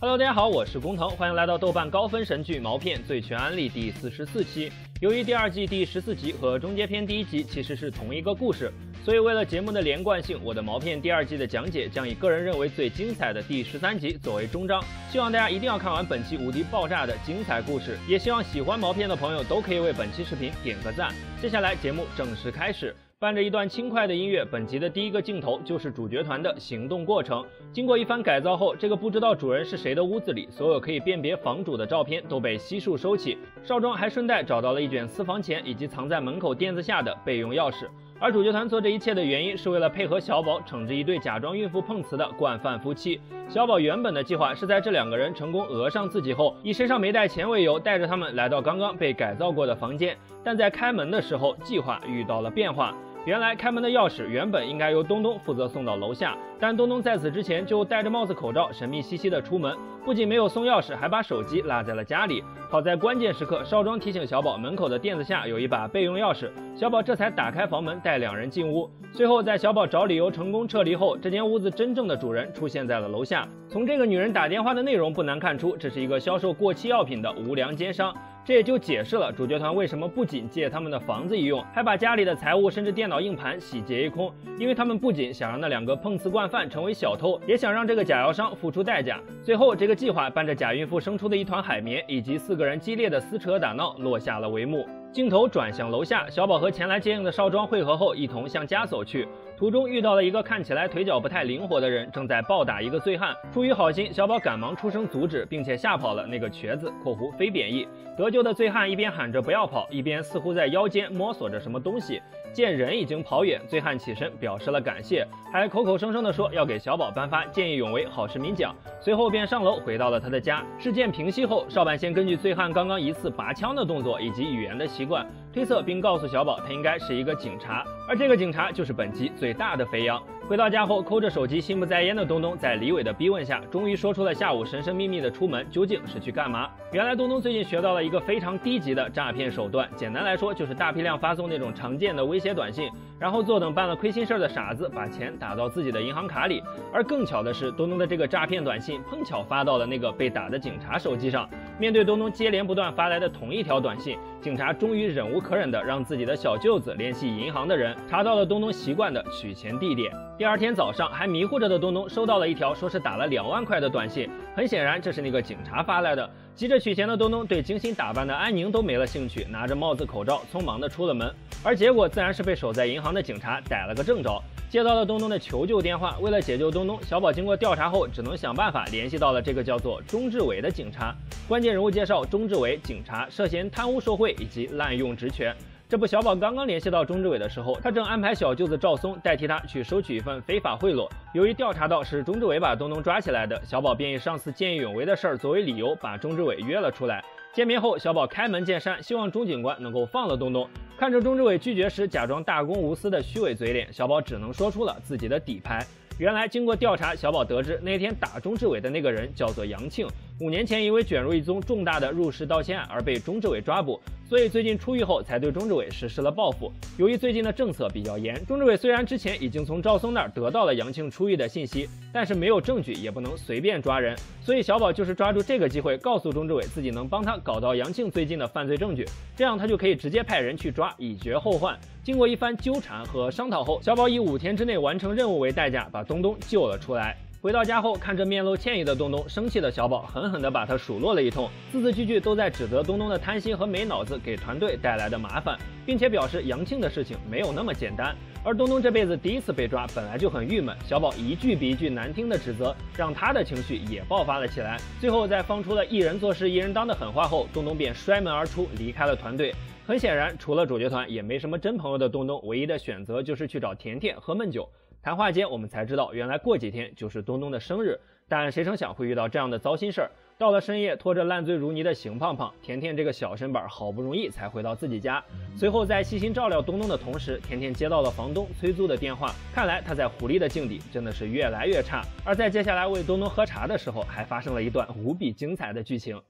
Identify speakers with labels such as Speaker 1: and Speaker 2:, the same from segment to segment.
Speaker 1: Hello，大家好，我是工藤，欢迎来到豆瓣高分神剧毛片最全案例第四十四期。由于第二季第十四集和中间篇第一集其实是同一个故事，所以为了节目的连贯性，我的毛片第二季的讲解将以个人认为最精彩的第十三集作为终章。希望大家一定要看完本期无敌爆炸的精彩故事，也希望喜欢毛片的朋友都可以为本期视频点个赞。接下来节目正式开始。伴着一段轻快的音乐，本集的第一个镜头就是主角团的行动过程。经过一番改造后，这个不知道主人是谁的屋子里，所有可以辨别房主的照片都被悉数收起。少庄还顺带找到了一卷私房钱以及藏在门口垫子下的备用钥匙。而主角团做这一切的原因，是为了配合小宝惩治一对假装孕妇碰瓷的惯犯夫妻。小宝原本的计划是在这两个人成功讹上自己后，以身上没带钱为由，带着他们来到刚刚被改造过的房间。但在开门的时候，计划遇到了变化。原来开门的钥匙原本应该由东东负责送到楼下，但东东在此之前就戴着帽子口罩，神秘兮兮的出门，不仅没有送钥匙，还把手机落在了家里。好在关键时刻，少庄提醒小宝门口的垫子下有一把备用钥匙，小宝这才打开房门，带两人进屋。最后在小宝找理由成功撤离后，这间屋子真正的主人出现在了楼下。从这个女人打电话的内容不难看出，这是一个销售过期药品的无良奸商。这也就解释了主角团为什么不仅借他们的房子一用，还把家里的财物甚至电脑硬盘洗劫一空。因为他们不仅想让那两个碰瓷惯犯成为小偷，也想让这个假药商付出代价。最后，这个计划伴着假孕妇生出的一团海绵，以及四个人激烈的撕扯打闹，落下了帷幕。镜头转向楼下，小宝和前来接应的少庄汇合后，一同向家走去。途中遇到了一个看起来腿脚不太灵活的人，正在暴打一个醉汉。出于好心，小宝赶忙出声阻止，并且吓跑了那个瘸子（括弧非贬义）。得救的醉汉一边喊着不要跑，一边似乎在腰间摸索着什么东西。见人已经跑远，醉汉起身表示了感谢，还口口声声地说要给小宝颁发见义勇为好市民奖。随后便上楼回到了他的家。事件平息后，少半仙根据醉汉刚刚一次拔枪的动作以及语言的习惯推测，并告诉小宝他应该是一个警察，而这个警察就是本集最大的肥羊。回到家后，抠着手机心不在焉的东东，在李伟的逼问下，终于说出了下午神神秘秘的出门究竟是去干嘛。原来东东最近学到了一个非常低级的诈骗手段，简单来说就是大批量发送那种常见的威胁短信，然后坐等办了亏心事的傻子把钱打到自己的银行卡里。而更巧的是，东东的这个诈骗短信碰巧发到了那个被打的警察手机上。面对东东接连不断发来的同一条短信，警察终于忍无可忍的让自己的小舅子联系银行的人，查到了东东习惯的取钱地点。第二天早上，还迷糊着的东东收到了一条说是打了两万块的短信，很显然这是那个警察发来的。急着取钱的东东对精心打扮的安宁都没了兴趣，拿着帽子口罩匆忙的出了门，而结果自然是被守在银行的警察逮了个正着。接到了东东的求救电话，为了解救东东，小宝经过调查后，只能想办法联系到了这个叫做钟志伟的警察。关键人物介绍：钟志伟，警察，涉嫌贪污受贿以及滥用职权。这不，小宝刚刚联系到钟志伟的时候，他正安排小舅子赵松代替他去收取一份非法贿赂。由于调查到是钟志伟把东东抓起来的，小宝便以上次见义勇为的事儿作为理由，把钟志伟约了出来。见面后，小宝开门见山，希望钟警官能够放了东东。看着钟志伟拒绝时假装大公无私的虚伪嘴脸，小宝只能说出了自己的底牌。原来，经过调查，小宝得知那天打钟志伟的那个人叫做杨庆。五年前，因为卷入一宗重大的入室盗窃案而被钟志伟抓捕，所以最近出狱后才对钟志伟实施了报复。由于最近的政策比较严，钟志伟虽然之前已经从赵松那儿得到了杨庆出狱的信息，但是没有证据，也不能随便抓人。所以小宝就是抓住这个机会，告诉钟志伟自己能帮他搞到杨庆最近的犯罪证据，这样他就可以直接派人去抓，以绝后患。经过一番纠缠和商讨后，小宝以五天之内完成任务为代价，把东东救了出来。回到家后，看着面露歉意的东东，生气的小宝狠狠地把他数落了一通，字字句句都在指责东东的贪心和没脑子给团队带来的麻烦，并且表示杨庆的事情没有那么简单。而东东这辈子第一次被抓，本来就很郁闷，小宝一句比一句难听的指责，让他的情绪也爆发了起来。最后在放出了一人做事一人当的狠话后，东东便摔门而出，离开了团队。很显然，除了主角团，也没什么真朋友的东东，唯一的选择就是去找甜甜喝闷酒。谈话间，我们才知道，原来过几天就是东东的生日。但谁成想会遇到这样的糟心事儿？到了深夜，拖着烂醉如泥的邢胖胖，甜甜这个小身板好不容易才回到自己家。随后在细心照料东东的同时，甜甜接到了房东催租的电话。看来他在狐狸的境地真的是越来越差。而在接下来为东东喝茶的时候，还发生了一段无比精彩的剧情。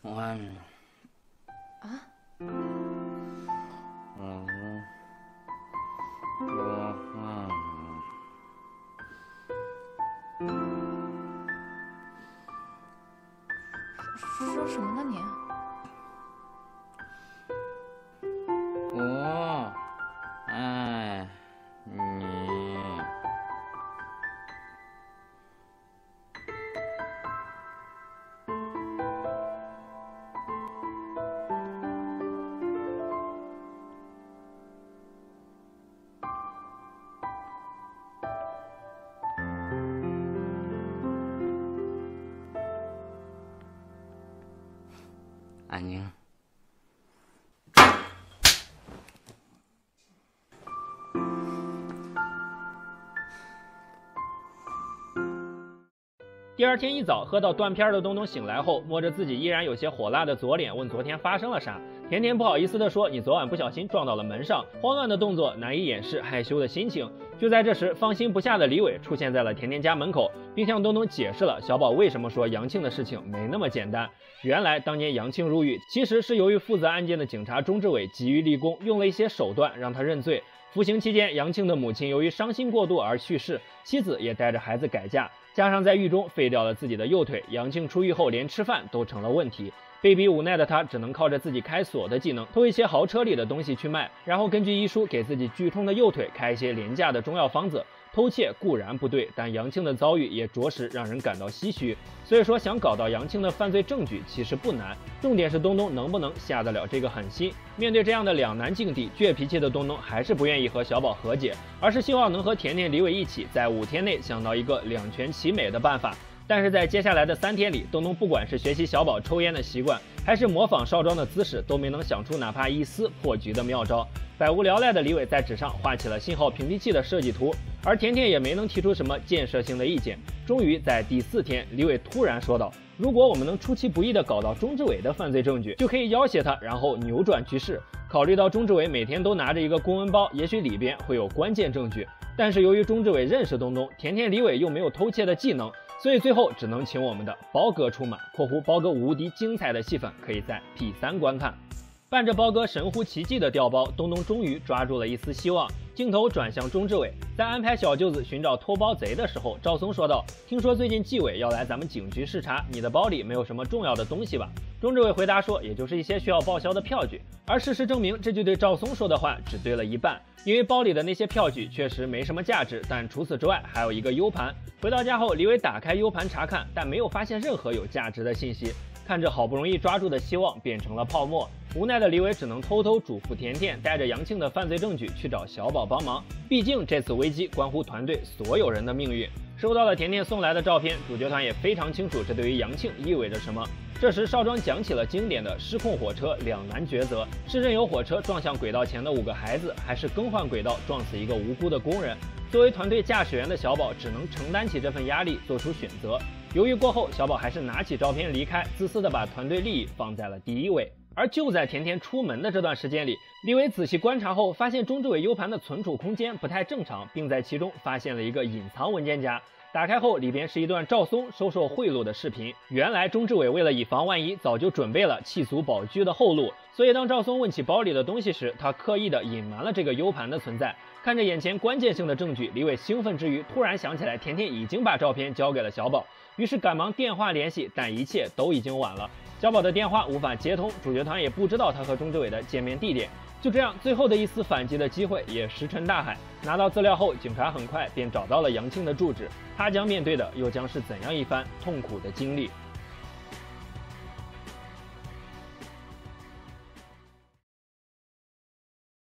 Speaker 2: 我。啊？安宁。
Speaker 1: 第二天一早，喝到断片的东东醒来后，摸着自己依然有些火辣的左脸，问昨天发生了啥。甜甜不好意思地说：“你昨晚不小心撞到了门上。”慌乱的动作难以掩饰害羞的心情。就在这时，放心不下的李伟出现在了甜甜家门口，并向东东解释了小宝为什么说杨庆的事情没那么简单。原来当年杨庆入狱，其实是由于负责案件的警察钟志伟急于立功，用了一些手段让他认罪。服刑期间，杨庆的母亲由于伤心过度而去世，妻子也带着孩子改嫁。加上在狱中废掉了自己的右腿，杨庆出狱后连吃饭都成了问题。被逼无奈的他，只能靠着自己开锁的技能，偷一些豪车里的东西去卖，然后根据医书给自己剧痛的右腿开一些廉价的中药方子。偷窃固然不对，但杨庆的遭遇也着实让人感到唏嘘。所以说，想搞到杨庆的犯罪证据其实不难，重点是东东能不能下得了这个狠心。面对这样的两难境地，倔脾气的东东还是不愿意和小宝和解，而是希望能和甜甜、李伟一起在五天内想到一个两全其美的办法。但是在接下来的三天里，东东不管是学习小宝抽烟的习惯，还是模仿少庄的姿势，都没能想出哪怕一丝破局的妙招。百无聊赖的李伟在纸上画起了信号屏蔽器的设计图，而甜甜也没能提出什么建设性的意见。终于在第四天，李伟突然说道：“如果我们能出其不意地搞到钟志伟的犯罪证据，就可以要挟他，然后扭转局势。考虑到钟志伟每天都拿着一个公文包，也许里边会有关键证据。但是由于钟志伟认识东东，甜甜、李伟又没有偷窃的技能，所以最后只能请我们的包哥出马（括弧包哥无敌精彩的戏份可以在 P 三观看）。伴着包哥神乎其技的调包，东东终于抓住了一丝希望。镜头转向钟志伟，在安排小舅子寻找偷包贼的时候，赵松说道：“听说最近纪委要来咱们警局视察，你的包里没有什么重要的东西吧？”钟志伟回答说：“也就是一些需要报销的票据。”而事实证明，这句对赵松说的话只对了一半，因为包里的那些票据确实没什么价值，但除此之外还有一个 U 盘。回到家后，李伟打开 U 盘查看，但没有发现任何有价值的信息。看着好不容易抓住的希望变成了泡沫，无奈的李伟只能偷偷嘱咐甜甜，带着杨庆的犯罪证据去找小宝帮忙。毕竟这次危机关乎团队所有人的命运。收到了甜甜送来的照片，主角团也非常清楚这对于杨庆意味着什么。这时少庄讲起了经典的失控火车两难抉择：是任由火车撞向轨道前的五个孩子，还是更换轨道撞死一个无辜的工人？作为团队驾驶员的小宝只能承担起这份压力，做出选择。犹豫过后，小宝还是拿起照片离开，自私的把团队利益放在了第一位。而就在甜甜出门的这段时间里，李伟仔细观察后，发现钟志伟 U 盘的存储空间不太正常，并在其中发现了一个隐藏文件夹。打开后，里边是一段赵松收受贿赂的视频。原来钟志伟为了以防万一，早就准备了弃卒保车的后路。所以当赵松问起包里的东西时，他刻意的隐瞒了这个 U 盘的存在。看着眼前关键性的证据，李伟兴奋之余，突然想起来甜甜已经把照片交给了小宝。于是赶忙电话联系，但一切都已经晚了。小宝的电话无法接通，主角团也不知道他和钟志伟的见面地点。就这样，最后的一丝反击的机会也石沉大海。拿到资料后，警察很快便找到了杨庆的住址，他将面对的又将是怎样一番痛苦的经历？